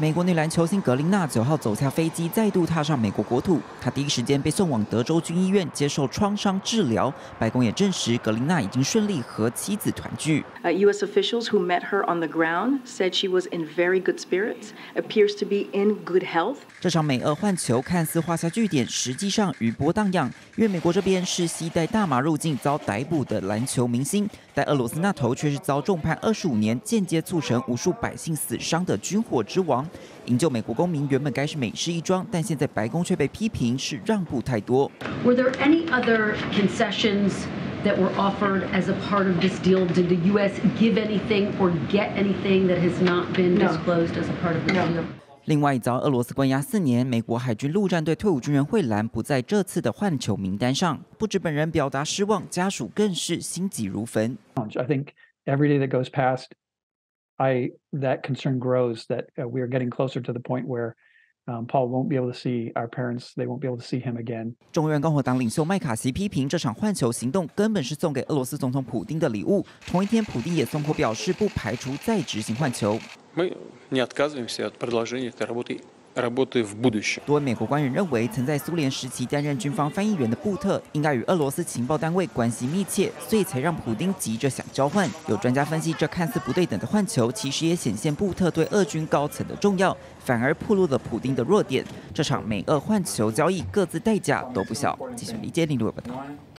美国女篮球星格林娜九号走下飞机，再度踏上美国国土。她第一时间被送往德州军医院接受创伤治疗。白宫也证实，格林娜已经顺利和妻子团聚。U.S. officials who met her on the ground said she was in very good spirits, appears to be in good health. 这场美俄换球看似画下句点，实际上余波荡漾。因为美国这边是携带大麻入境遭逮捕的篮球明星，但俄罗斯那头却是遭重判二十五年，间接促成无数百姓死伤的军火之王。营救美国公民原本该是美事一桩，但现在白宫却被批评是让步太多。Were there any other concessions that were offered as a part of this deal? Did the U.S. give anything or get anything that has not been disclosed as a part of the deal? 另外，遭俄罗斯关押四年，美国海军陆战队退伍军人惠兰不在这次的换球名单上。不止本人表达失望，家属更是心急如焚。I think every day that goes past. I that concern grows that we are getting closer to the point where Paul won't be able to see our parents. They won't be able to see him again. 众院共和党领袖麦卡锡批评这场换球行动根本是送给俄罗斯总统普京的礼物。同一天，普京也松口表示不排除再执行换球。Мы не отказываемся от предложения этой работы. 多位美国官员认为，曾在苏联时期担任军方翻译员的布特应该与俄罗斯情报单位关系密切，所以才让普丁急着想交换。有专家分析，这看似不对等的换球，其实也显现布特对俄军高层的重要，反而暴露了普丁的弱点。这场美俄换球交易，各自代价都不小。记者李杰报道。